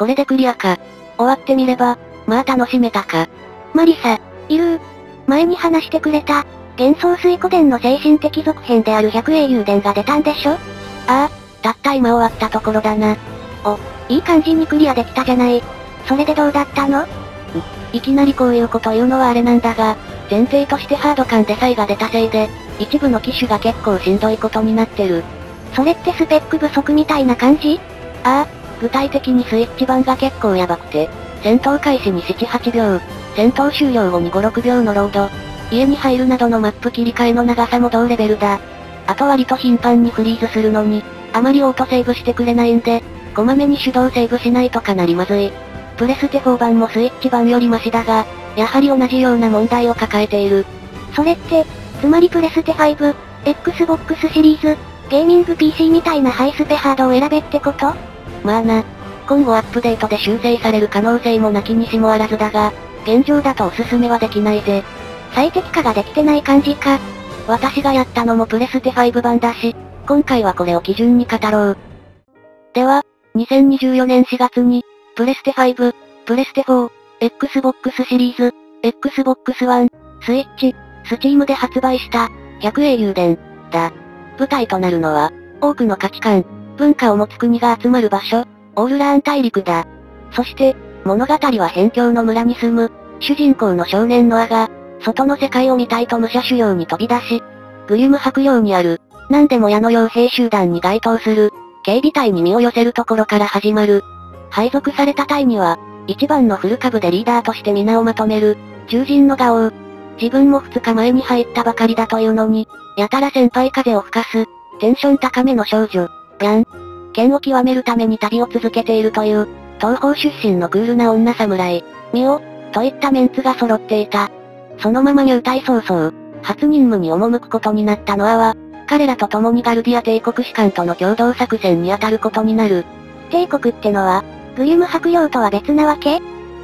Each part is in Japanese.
これでクリアか。終わってみれば、まあ楽しめたか。マリサ、いるー。前に話してくれた、幻想水湖伝の精神的続編である百英雄伝が出たんでしょ？ああ、たった今終わったところだな。お、いい感じにクリアできたじゃない。それでどうだったの？いきなりこういうこと言うのはあれなんだが、前提としてハード感で差異が出たせいで、一部の機種が結構しんどいことになってる。それってスペック不足みたいな感じ？ああ、具体的にスイッチ版が結構やばくて、戦闘開始に7、8秒、戦闘終了後に5、6秒のロード、家に入るなどのマップ切り替えの長さも同レベルだ。あと割と頻繁にフリーズするのに、あまりオートセーブしてくれないんで、こまめに手動セーブしないとかなりまずい。プレステ4版もスイッチ版よりマシだが、やはり同じような問題を抱えている。それって、つまりプレステ5、Xbox シリーズ、ゲーミング PC みたいなハイスペハードを選べってこと？まあな。今後アップデートで修正される可能性もなきにしもあらずだが、現状だとおすすめはできないぜ。最適化ができてない感じか。私がやったのもプレステ5版だし、今回はこれを基準に語ろう。では、2024年4月に、プレステ5、プレステ4、Xbox シリーズ、Xbox One、スイッチ、スチームで発売した、百英雄伝、だ。舞台となるのは、多くの価値観、文化を持つ国が集まる場所、オールラーン大陸だ。そして、物語は辺境の村に住む、主人公の少年ノアが、外の世界を見たいと武者修行に飛び出し、グリュム白領にある、何でも矢の傭兵集団に該当する、警備隊に身を寄せるところから始まる。配属された隊には、一番の古株でリーダーとして皆をまとめる、獣人のガオウ。自分も二日前に入ったばかりだというのに、やたら先輩風を吹かす、テンション高めの少女、ビャン。剣を極めるために旅を続けているという、東方出身のクールな女侍、ミオ、といったメンツが揃っていた。そのまま入隊早々、初任務に赴くことになったノアは、彼らと共にガルディア帝国士官との共同作戦に当たることになる。帝国ってのは、グリュム白領とは別なわけ？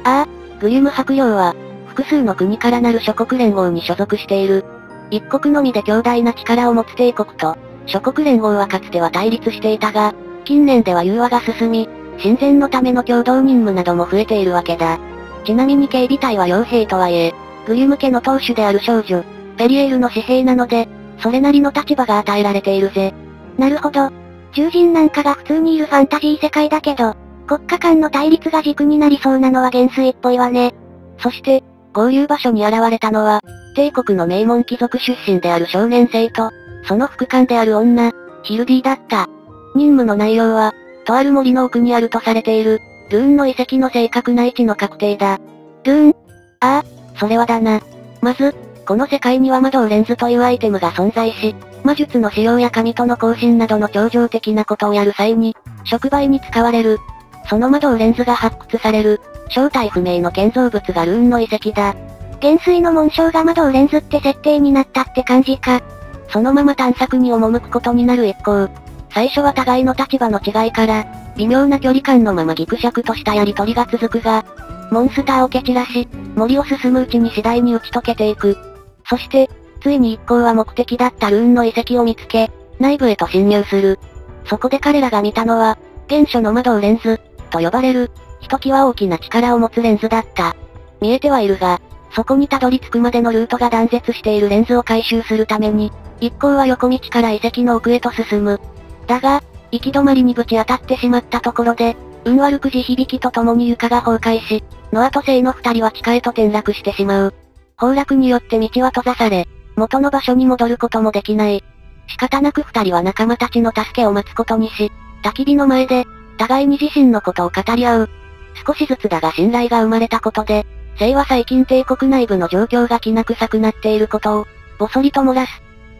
ああ、グリュム白領は、複数の国からなる諸国連合に所属している。一国のみで強大な力を持つ帝国と、諸国連合はかつては対立していたが、近年では融和が進み、親善のための共同任務なども増えているわけだ。ちなみに警備隊は傭兵とはいえ、グリム家の当主である少女、ペリエールの紙幣なので、それなりの立場が与えられているぜ。なるほど。獣人なんかが普通にいるファンタジー世界だけど、国家間の対立が軸になりそうなのは元帥っぽいわね。そして、合流場所に現れたのは、帝国の名門貴族出身である少年生と、その副官である女、ヒルディだった。任務の内容は、とある森の奥にあるとされている、ルーンの遺跡の正確な位置の確定だ。ルーン？ああ、それはだな。まず、この世界には魔導レンズというアイテムが存在し、魔術の使用や神との交信などの超常的なことをやる際に、触媒に使われる。その魔導レンズが発掘される、正体不明の建造物がルーンの遺跡だ。元帥の紋章が魔導レンズって設定になったって感じか。そのまま探索に赴くことになる一行。最初は互いの立場の違いから、微妙な距離感のままギクシャクとしたやりとりが続くが、モンスターを蹴散らし、森を進むうちに次第に打ち解けていく。そして、ついに一行は目的だったルーンの遺跡を見つけ、内部へと侵入する。そこで彼らが見たのは、原初の魔導レンズ、と呼ばれる、ひときわ大きな力を持つレンズだった。見えてはいるが、そこにたどり着くまでのルートが断絶しているレンズを回収するために、一行は横道から遺跡の奥へと進む。だが、行き止まりにぶち当たってしまったところで、運悪く地響きとともに床が崩壊し、ノアとセイの二人は地下へと転落してしまう。崩落によって道は閉ざされ、元の場所に戻ることもできない。仕方なく二人は仲間たちの助けを待つことにし、焚き火の前で、互いに自身のことを語り合う。少しずつだが信頼が生まれたことで、聖は最近帝国内部の状況がきな臭くなっていることを、ぼそりと漏らす。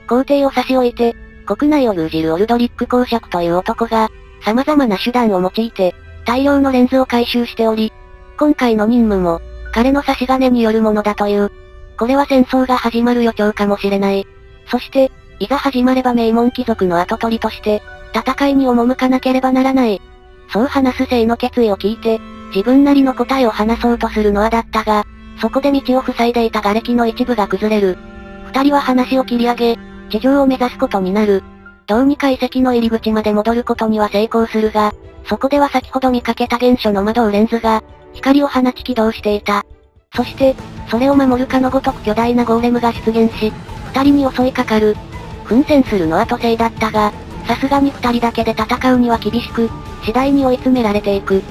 皇帝を差し置いて、国内を牛耳るオルドリック公爵という男が、様々な手段を用いて、大量のレンズを回収しており、今回の任務も、彼の差し金によるものだという。これは戦争が始まる予兆かもしれない。そして、いざ始まれば名門貴族の跡取りとして、戦いに赴かなければならない。そう話す聖の決意を聞いて、自分なりの答えを話そうとするのはだったが、そこで道を塞いでいた瓦礫の一部が崩れる。二人は話を切り上げ、地上を目指すことになる。どうにか遺跡の入り口まで戻ることには成功するが、そこでは先ほど見かけた原初の魔導レンズが、光を放ち起動していた。そして、それを守るかのごとく巨大なゴーレムが出現し、二人に襲いかかる。奮戦するのは都政だったが、さすがに二人だけで戦うには厳しく、次第に追い詰められていく。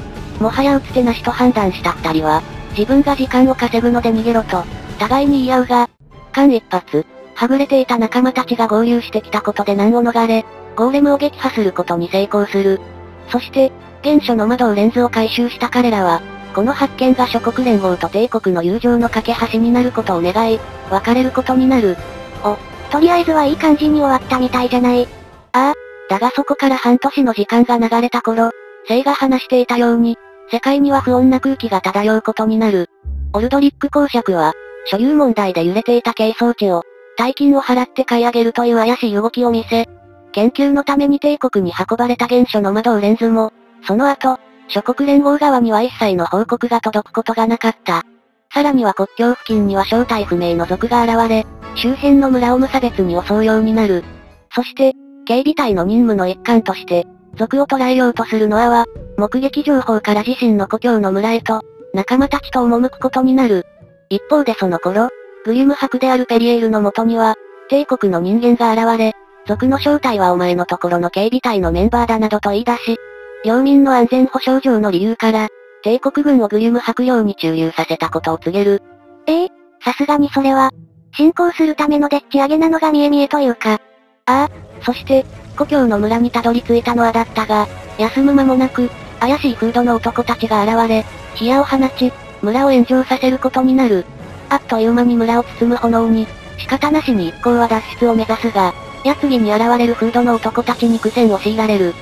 もはや打つ手なしと判断した二人は、自分が時間を稼ぐので逃げろと、互いに言い合うが、間一発、はぐれていた仲間たちが合流してきたことで難を逃れ、ゴーレムを撃破することに成功する。そして、原初の窓をレンズを回収した彼らは、この発見が諸国連合と帝国の友情の架け橋になることを願い、別れることになる。お、とりあえずはいい感じに終わったみたいじゃない。ああ、だがそこから半年の時間が流れた頃、聖が話していたように、世界には不穏な空気が漂うことになる。オルドリック公爵は、所有問題で揺れていた軽装置を、大金を払って買い上げるという怪しい動きを見せ、研究のために帝国に運ばれた原初の窓をレンズも、その後、諸国連合側には一切の報告が届くことがなかった。さらには国境付近には正体不明の族が現れ、周辺の村を無差別に襲うようになる。そして、警備隊の任務の一環として、族を捕らえようとするノアは、目撃情報から自身の故郷の村へと、仲間たちと赴くことになる。一方でその頃、グリュム博であるペリエールのもとには、帝国の人間が現れ、族の正体はお前のところの警備隊のメンバーだなどと言い出し、領民の安全保障上の理由から、帝国軍をグリュム博領に駐留させたことを告げる。ええさすがにそれは、進行するためのでっち上げなのが見え見えというか。ああ、そして、故郷の村にたどり着いたのはだったが、休む間もなく、怪しいフードの男たちが現れ、火矢を放ち、村を炎上させることになる。あっという間に村を包む炎に、仕方なしに一行は脱出を目指すが、矢次に現れるフードの男たちに苦戦を強いられる。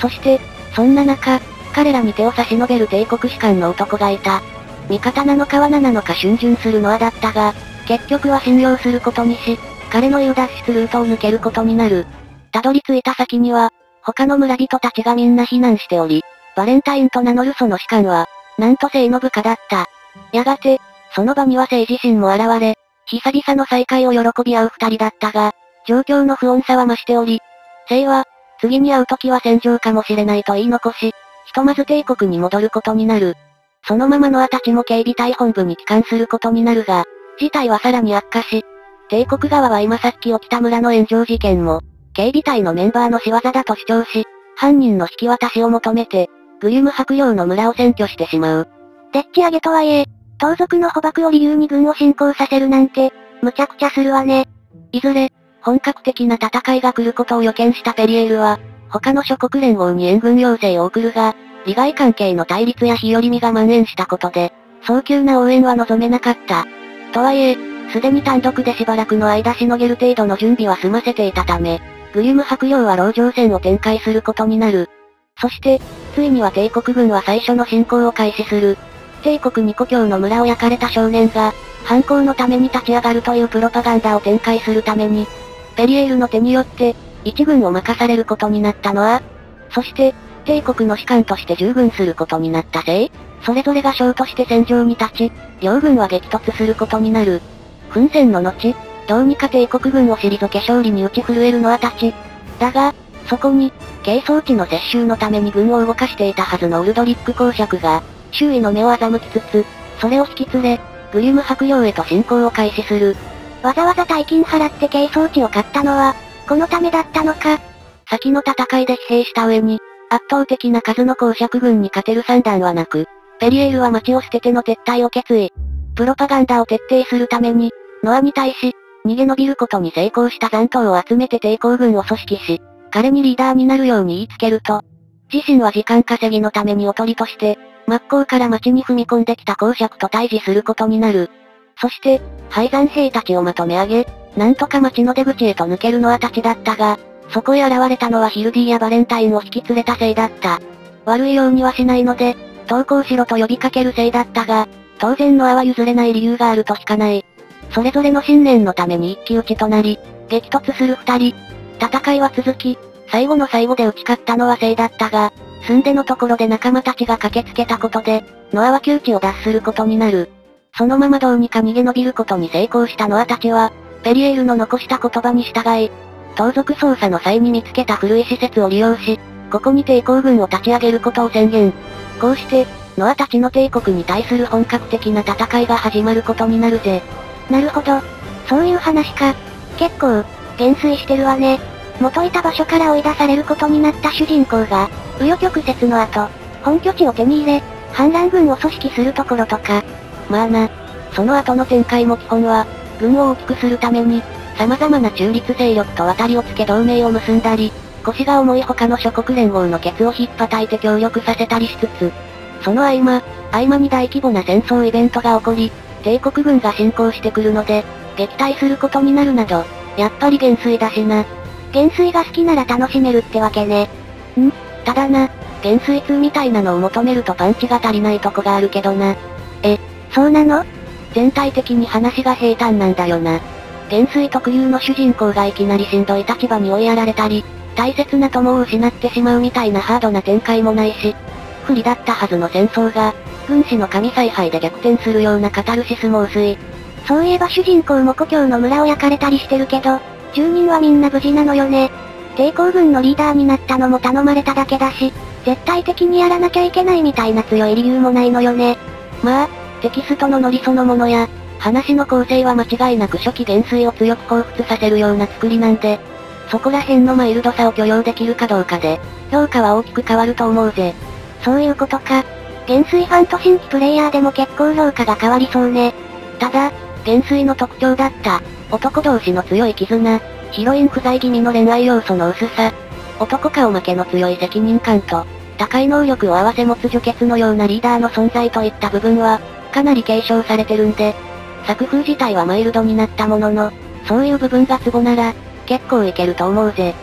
そして、そんな中、彼らに手を差し伸べる帝国士官の男がいた。味方なのか罠なのか逡巡するのはだったが、結局は信用することにし、彼の言う脱出ルートを抜けることになる。たどり着いた先には、他の村人たちがみんな避難しており、バレンタインと名乗るその士官は、なんと聖の部下だった。やがて、その場には聖自身も現れ、久々の再会を喜び合う二人だったが、状況の不穏さは増しており、聖は、次に会う時は戦場かもしれないと言い残し、ひとまず帝国に戻ることになる。そのままノアたちも警備隊本部に帰還することになるが、事態はさらに悪化し、帝国側は今さっき起きた村の炎上事件も、警備隊のメンバーの仕業だと主張し、犯人の引き渡しを求めて、グリュム白領の村を占拠してしまう。でっち上げとはいえ、盗賊の捕獲を理由に軍を侵攻させるなんて、むちゃくちゃするわね。いずれ、本格的な戦いが来ることを予見したペリエールは、他の諸国連合に援軍要請を送るが、利害関係の対立や日和見が蔓延したことで、早急な応援は望めなかった。とはいえ、すでに単独でしばらくの間しのげる程度の準備は済ませていたため、グリュム白領は籠城戦を展開することになる。そして、ついには帝国軍は最初の侵攻を開始する。帝国に故郷の村を焼かれた少年が、反抗のために立ち上がるというプロパガンダを展開するために、ペリエールの手によって、一軍を任されることになったのは、そして、帝国の士官として従軍することになったせいそれぞれが将として戦場に立ち、両軍は激突することになる。奮戦の後、どうにか帝国軍を退け勝利に打ち震えるのはたち。だが、そこに、軽装置の接収のために軍を動かしていたはずのウルドリック公爵が、周囲の目を欺きつつ、それを引き連れ、グリュム白領へと侵攻を開始する。わざわざ大金払って軽装置を買ったのは、このためだったのか。先の戦いで疲弊した上に、圧倒的な数の公爵軍に勝てる算段はなく、ペリエールは町を捨てての撤退を決意。プロパガンダを徹底するために、ノアに対し、逃げ延びることに成功した残党を集めて抵抗軍を組織し、彼にリーダーになるように言いつけると、自身は時間稼ぎのためにおとりとして、真っ向から町に踏み込んできた公爵と対峙することになる。そして、廃山兵たちをまとめ上げ、なんとか町の出口へと抜けるのはたちだったが、そこへ現れたのはヒルディやバレンタインを引き連れたせいだった。悪いようにはしないので、投降しろと呼びかけるせいだったが、当然のアは譲れない理由があるとしかない。それぞれの信念のために一騎打ちとなり、激突する二人。戦いは続き、最後の最後で打ち勝ったのはせいだったが、住んでのところで仲間たちが駆けつけたことで、ノアは窮地を脱することになる。そのままどうにか逃げ延びることに成功したノアたちは、ペリエールの残した言葉に従い、盗賊捜査の際に見つけた古い施設を利用し、ここに抵抗軍を立ち上げることを宣言。こうして、ノアたちの帝国に対する本格的な戦いが始まることになるぜ。なるほど。そういう話か。結構、減衰してるわね。元いた場所から追い出されることになった主人公が、紆余曲折の後、本拠地を手に入れ、反乱軍を組織するところとか。まあな。その後の展開も基本は、軍を大きくするために、様々な中立勢力と渡りをつけ同盟を結んだり、腰が重い他の諸国連合のケツを引っ叩いて協力させたりしつつ、その合間、合間に大規模な戦争イベントが起こり、帝国軍が侵攻してくるので、撃退することになるなど、やっぱり減衰だしな。減衰が好きなら楽しめるってわけね。ん？ただな、減衰2みたいなのを求めるとパンチが足りないとこがあるけどな。え、そうなの？全体的に話が平坦なんだよな。減衰特有の主人公がいきなりしんどい立場に追いやられたり、大切な友を失ってしまうみたいなハードな展開もないし、不利だったはずの戦争が、軍師の神采配で逆転するようなカタルシスも薄い。そういえば主人公も故郷の村を焼かれたりしてるけど、住人はみんな無事なのよね。抵抗軍のリーダーになったのも頼まれただけだし、絶対的にやらなきゃいけないみたいな強い理由もないのよね。まあ、テキストのノリそのものや、話の構成は間違いなく初期減衰を強く彷彿させるような作りなんで、そこら辺のマイルドさを許容できるかどうかで、評価は大きく変わると思うぜ。そういうことか。減衰ファンと新規プレイヤーでも結構評価が変わりそうね。ただ、減衰の特徴だった、男同士の強い絆、ヒロイン不在気味の恋愛要素の薄さ、男顔負けの強い責任感と、高い能力を合わせ持つ除血のようなリーダーの存在といった部分は、かなり継承されてるんで、作風自体はマイルドになったものの、そういう部分がツボなら、結構いけると思うぜ。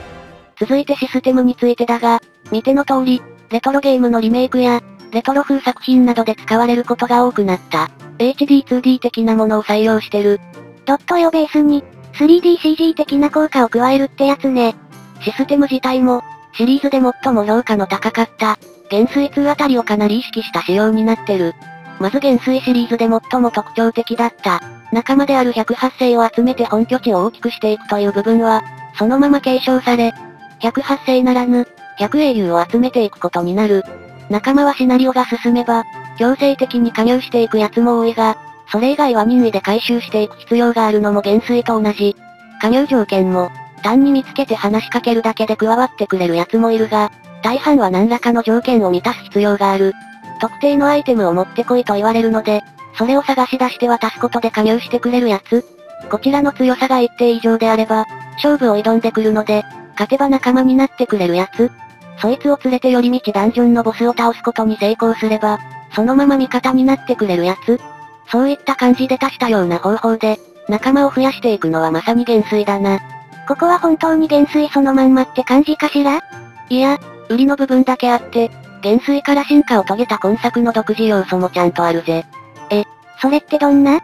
続いてシステムについてだが、見ての通り、レトロゲームのリメイクや、レトロ風作品などで使われることが多くなった。HD2D 的なものを採用してる。ドット絵をベースに、3DCG 的な効果を加えるってやつね。システム自体も、シリーズで最も評価の高かった、減衰2あたりをかなり意識した仕様になってる。まず減衰シリーズで最も特徴的だった、仲間である108世を集めて本拠地を大きくしていくという部分は、そのまま継承され、108世ならぬ、100英雄を集めていくことになる。仲間はシナリオが進めば、強制的に加入していく奴も多いが、それ以外は任意で回収していく必要があるのも減衰と同じ。加入条件も、単に見つけて話しかけるだけで加わってくれる奴もいるが、大半は何らかの条件を満たす必要がある。特定のアイテムを持ってこいと言われるので、それを探し出して渡すことで加入してくれるやつ。こちらの強さが一定以上であれば、勝負を挑んでくるので、勝てば仲間になってくれるやつ。そいつを連れて寄り道ダンジョンのボスを倒すことに成功すれば、そのまま味方になってくれるやつ。そういった感じで足したような方法で、仲間を増やしていくのはまさに減衰だな。ここは本当に減衰そのまんまって感じかしら？いや、売りの部分だけあって、減衰から進化を遂げた今作の独自要素もちゃんとあるぜ。え、それってどんな？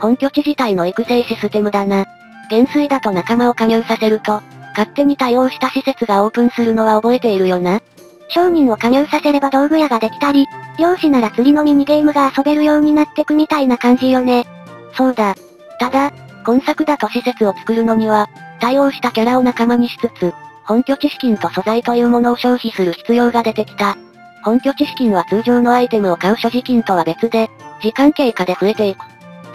本拠地自体の育成システムだな。減衰だと仲間を加入させると、勝手に対応した施設がオープンするのは覚えているよな。商人を加入させれば道具屋ができたり、漁師なら釣りのミニゲームが遊べるようになってくみたいな感じよね。そうだ。ただ、今作だと施設を作るのには、対応したキャラを仲間にしつつ、本拠地資金と素材というものを消費する必要が出てきた。本拠地資金は通常のアイテムを買う所持金とは別で、時間経過で増えていく。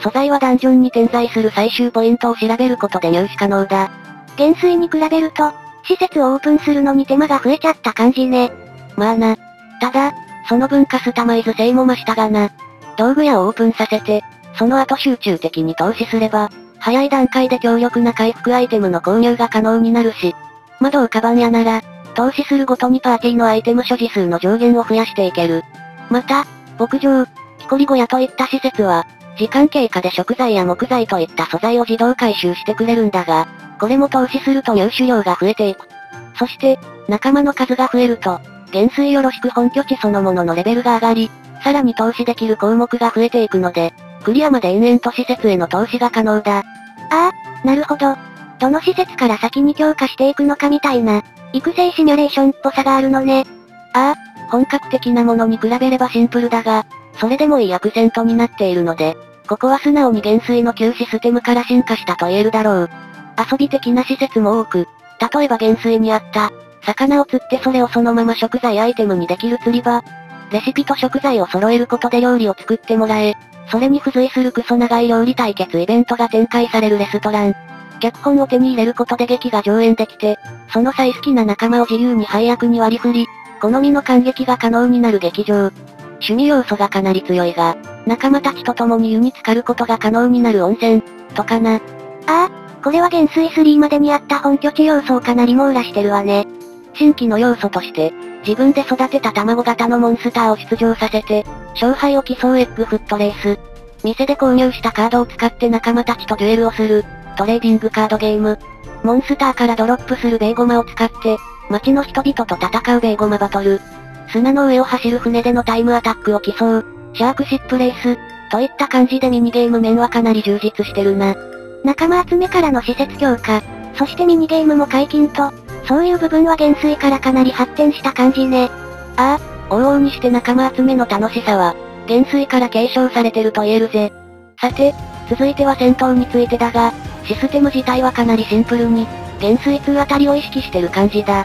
素材はダンジョンに点在する最終ポイントを調べることで入手可能だ。減衰に比べると、施設をオープンするのに手間が増えちゃった感じね。まあな。ただ、その分カスタマイズ性も増したがな。道具屋をオープンさせて、その後集中的に投資すれば、早い段階で強力な回復アイテムの購入が可能になるし、窓をカバン屋なら、投資するごとにパーティーのアイテム所持数の上限を増やしていける。また、牧場、木こり小屋といった施設は、時間経過で食材や木材といった素材を自動回収してくれるんだが、これも投資すると入手量が増えていく。そして、仲間の数が増えると、減衰よろしく本拠地そのもののレベルが上がり、さらに投資できる項目が増えていくので、クリアまで延々と施設への投資が可能だ。ああ、なるほど。どの施設から先に強化していくのかみたいな、育成シミュレーションっぽさがあるのね。ああ、本格的なものに比べればシンプルだが、それでもいいアクセントになっているので、ここは素直に減衰の旧システムから進化したと言えるだろう。遊び的な施設も多く、例えば減水にあった、魚を釣ってそれをそのまま食材アイテムにできる釣り場。レシピと食材を揃えることで料理を作ってもらえ、それに付随するクソ長い料理対決イベントが展開されるレストラン。脚本を手に入れることで劇が上演できて、その際好きな仲間を自由に配役に割り振り、好みの感激が可能になる劇場。趣味要素がかなり強いが、仲間たちと共に湯に浸かることが可能になる温泉、とかな。ああ、これは減水3までにあった本拠地要素をかなり網羅してるわね。新規の要素として、自分で育てた卵型のモンスターを出場させて、勝敗を競うエッグフットレース。店で購入したカードを使って仲間たちとデュエルをする、トレーディングカードゲーム。モンスターからドロップするベーゴマを使って、街の人々と戦うベーゴマバトル。砂の上を走る船でのタイムアタックを競う、シャークシップレース、といった感じでミニゲーム面はかなり充実してるな。仲間集めからの施設強化、そしてミニゲームも解禁と、そういう部分は減衰からかなり発展した感じね。ああ、往々にして仲間集めの楽しさは、減衰から継承されてると言えるぜ。さて、続いては戦闘についてだが、システム自体はかなりシンプルに、減衰2あたりを意識してる感じだ。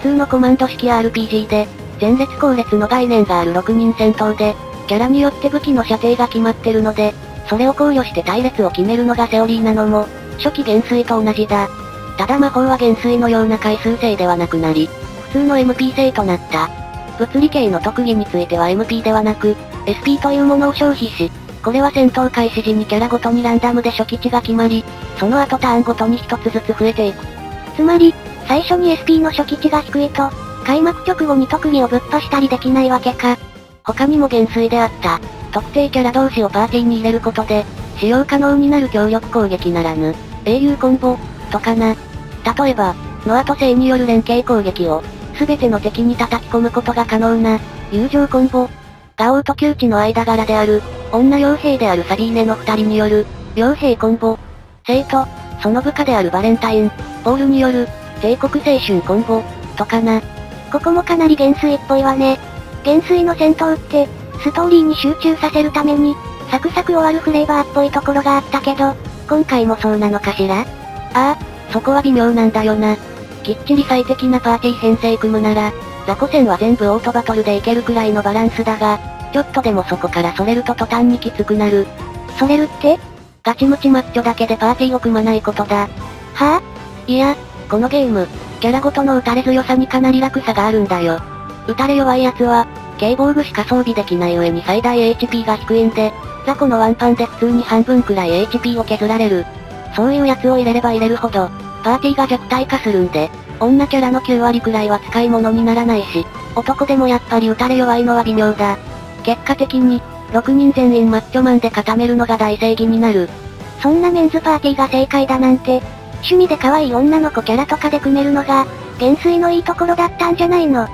普通のコマンド式 RPG で、前列後列の概念がある6人戦闘で、キャラによって武器の射程が決まってるので、それを考慮して隊列を決めるのがセオリーなのも、初期減衰と同じだ。ただ魔法は減衰のような回数制ではなくなり、普通の MP 制となった。物理系の特技については MP ではなく、SP というものを消費し、これは戦闘開始時にキャラごとにランダムで初期値が決まり、その後ターンごとに一つずつ増えていく。つまり、最初に SP の初期値が低いと、開幕直後に特技をぶっ破したりできないわけか。他にも減衰であった。特定キャラ同士をパーティーに入れることで、使用可能になる強力攻撃ならぬ、英雄コンボ、とかな。例えば、ノアと聖による連携攻撃を、すべての敵に叩き込むことが可能な、友情コンボ。ガオウと窮地の間柄である、女傭兵であるサビーネの二人による、傭兵コンボ。生徒、その部下であるバレンタイン、ポールによる、帝国青春コンボ、とかな。ここもかなり減衰っぽいわね。減衰の戦闘って、ストーリーに集中させるために、サクサク終わるフレーバーっぽいところがあったけど、今回もそうなのかしら？ああ、そこは微妙なんだよな。きっちり最適なパーティー編成組むなら、雑魚戦は全部オートバトルでいけるくらいのバランスだが、ちょっとでもそこからそれると途端にきつくなる。それるって？ガチムチマッチョだけでパーティーを組まないことだ。は？ぁ、あ、いや、このゲーム、キャラごとの打たれ強さにかなり楽さがあるんだよ。打たれ弱い奴は、警防具しか装備できない上に最大 HP が低いんで、雑魚のワンパンで普通に半分くらい HP を削られる。そういうやつを入れれば入れるほど、パーティーが弱体化するんで、女キャラの9割くらいは使い物にならないし、男でもやっぱり打たれ弱いのは微妙だ。結果的に、6人全員マッチョマンで固めるのが大正義になる。そんなメンズパーティーが正解だなんて、趣味で可愛い女の子キャラとかで組めるのが、減衰のいいところだったんじゃないの。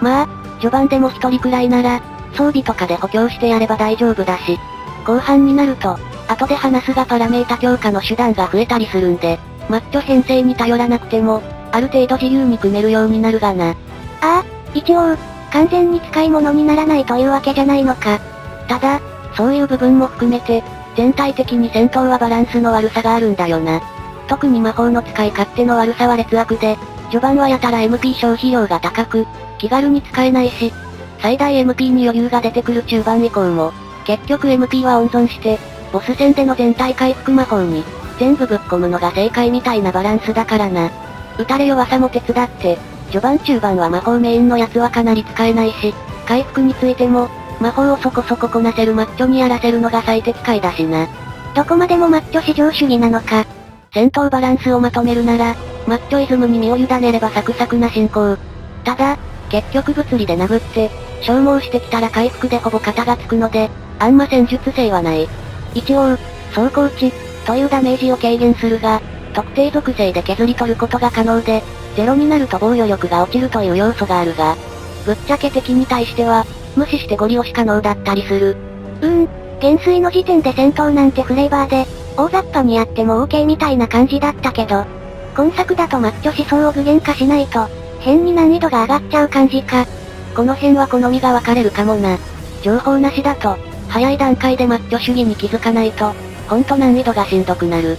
まあ、序盤でも一人くらいなら、装備とかで補強してやれば大丈夫だし、後半になると、後で話すがパラメータ強化の手段が増えたりするんで、マッチョ編成に頼らなくても、ある程度自由に組めるようになるがな。ああ、一応、完全に使い物にならないというわけじゃないのか。ただ、そういう部分も含めて、全体的に戦闘はバランスの悪さがあるんだよな。特に魔法の使い勝手の悪さは劣悪で、序盤はやたら MP 消費量が高く、気軽に使えないし、最大 MP に余裕が出てくる中盤以降も、結局 MP は温存して、ボス戦での全体回復魔法に、全部ぶっ込むのが正解みたいなバランスだからな。打たれ弱さも手伝って、序盤中盤は魔法メインのやつはかなり使えないし、回復についても、魔法をそこそここなせるマッチョにやらせるのが最適解だしな。どこまでもマッチョ至上主義なのか。戦闘バランスをまとめるなら、マッチョイズムに身を委ねればサクサクな進行。ただ、結局物理で殴って、消耗してきたら回復でほぼ肩がつくので、あんま戦術性はない。一応、走行値、というダメージを軽減するが、特定属性で削り取ることが可能で、ゼロになると防御力が落ちるという要素があるが、ぶっちゃけ敵に対しては、無視してゴリ押し可能だったりする。うーん、減衰の時点で戦闘なんてフレーバーで、大雑把にやっても OK みたいな感じだったけど、今作だとマッチョ思想を具現化しないと、変に難易度が上がっちゃう感じか。この辺は好みが分かれるかもな。情報なしだと、早い段階でマッチョ主義に気づかないと、ほんと難易度がしんどくなる。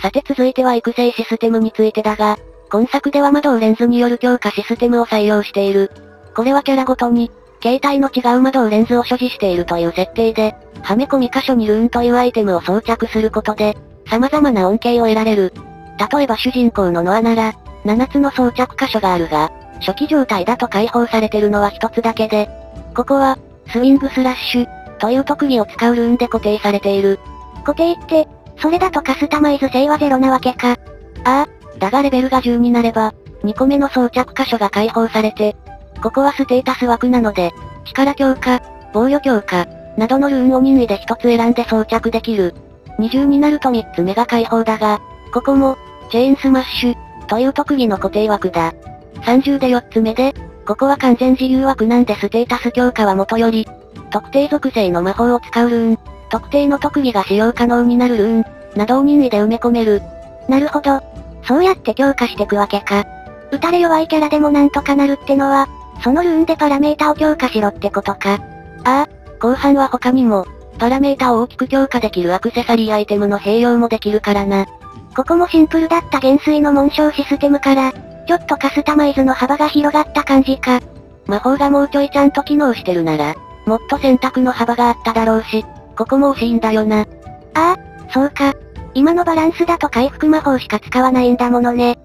さて続いては育成システムについてだが、今作では魔導レンズによる強化システムを採用している。これはキャラごとに、携帯の違う魔導レンズを所持しているという設定で、はめ込み箇所にルーンというアイテムを装着することで、様々な恩恵を得られる。例えば主人公のノアなら、7つの装着箇所があるが、初期状態だと解放されてるのは1つだけで、ここは、スウィングスラッシュ、という特技を使うルーンで固定されている。固定って、それだとカスタマイズ性はゼロなわけか。ああ、だがレベルが10になれば、2個目の装着箇所が解放されて、ここはステータス枠なので、力強化、防御強化、などのルーンを任意で1つ選んで装着できる。20になると3つ目が解放だが、ここも、チェーンスマッシュ、という特技の固定枠だ。30で4つ目で、ここは完全自由枠なんでステータス強化は元より、特定属性の魔法を使うルーン、特定の特技が使用可能になるルーン、などを任意で埋め込める。なるほど。そうやって強化してくわけか。打たれ弱いキャラでもなんとかなるってのは、そのルーンでパラメータを強化しろってことか。ああ、後半は他にも、パラメータを大きく強化できるアクセサリーアイテムの併用もできるからな。ここもシンプルだった減衰の紋章システムから、ちょっとカスタマイズの幅が広がった感じか。魔法がもうちょいちゃんと機能してるなら、もっと選択の幅があっただろうし、ここも惜しいんだよな。ああ、そうか。今のバランスだと回復魔法しか使わないんだものね。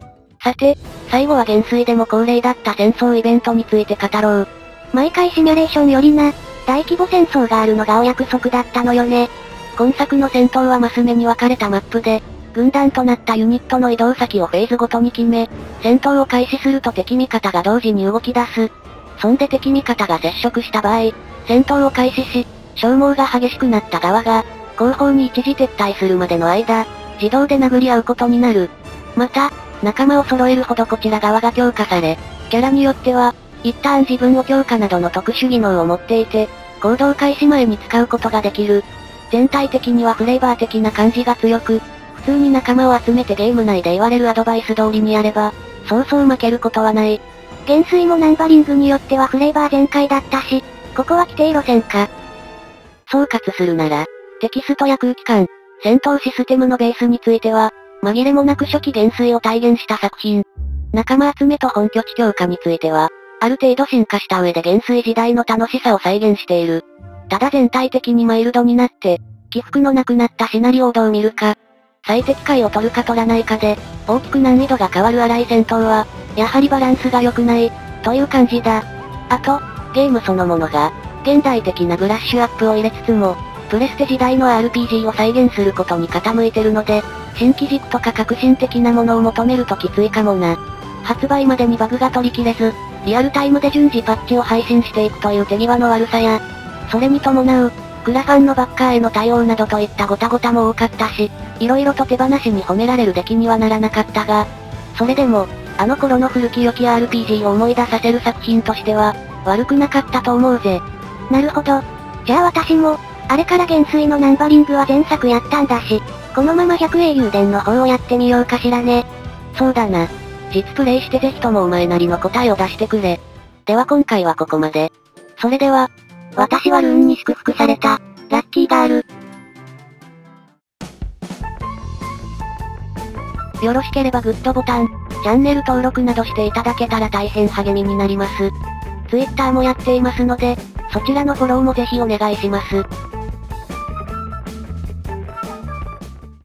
さて、最後は減衰でも恒例だった戦争イベントについて語ろう。毎回シミュレーションよりな、大規模戦争があるのがお約束だったのよね。今作の戦闘はマス目に分かれたマップで、軍団となったユニットの移動先をフェーズごとに決め、戦闘を開始すると敵味方が同時に動き出す。そんで敵味方が接触した場合、戦闘を開始し、消耗が激しくなった側が、後方に一時撤退するまでの間、自動で殴り合うことになる。また、仲間を揃えるほどこちら側が強化され、キャラによっては、一旦自分を強化などの特殊技能を持っていて、行動開始前に使うことができる。全体的にはフレーバー的な感じが強く、普通に仲間を集めてゲーム内で言われるアドバイス通りにやれば、そうそう負けることはない。減衰もナンバリングによってはフレーバー全開だったし、ここは規定路線か。総括するなら、テキストや空気感、戦闘システムのベースについては、紛れもなく初期減衰を体現した作品。仲間集めと本拠地強化については、ある程度進化した上で減衰時代の楽しさを再現している。ただ全体的にマイルドになって、起伏のなくなったシナリオをどう見るか、最適解を取るか取らないかで、大きく難易度が変わる荒い戦闘は、やはりバランスが良くない、という感じだ。あと、ゲームそのものが、現代的なブラッシュアップを入れつつも、プレステ時代の RPG を再現することに傾いてるので、新機軸とか革新的なものを求めるときついかもな。発売までにバグが取り切れず、リアルタイムで順次パッチを配信していくという手際の悪さや、それに伴う、クラファンのバッカーへの対応などといったごたごたも多かったし、色々と手放しに褒められる出来にはならなかったが、それでも、あの頃の古き良き RPG を思い出させる作品としては、悪くなかったと思うぜ。なるほど。じゃあ私も、あれから減衰のナンバリングは前作やったんだし、このまま百英雄伝の方をやってみようかしらね。そうだな。実プレイしてぜひともお前なりの答えを出してくれ。では今回はここまで。それでは、私はルーンに祝福された、ラッキーガール。よろしければグッドボタン、チャンネル登録などしていただけたら大変励みになります。Twitter もやっていますので、そちらのフォローもぜひお願いします。